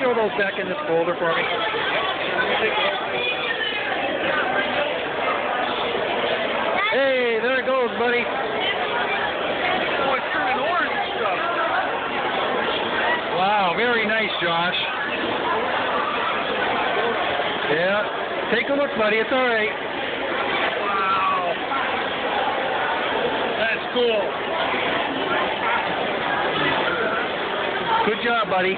throw those back in this folder for me? Hey, there it goes, buddy. Oh, it's turning orange and stuff. Wow, very nice, Josh. Yeah, take a look, buddy. It's all right. Wow. That's cool. Good job, buddy.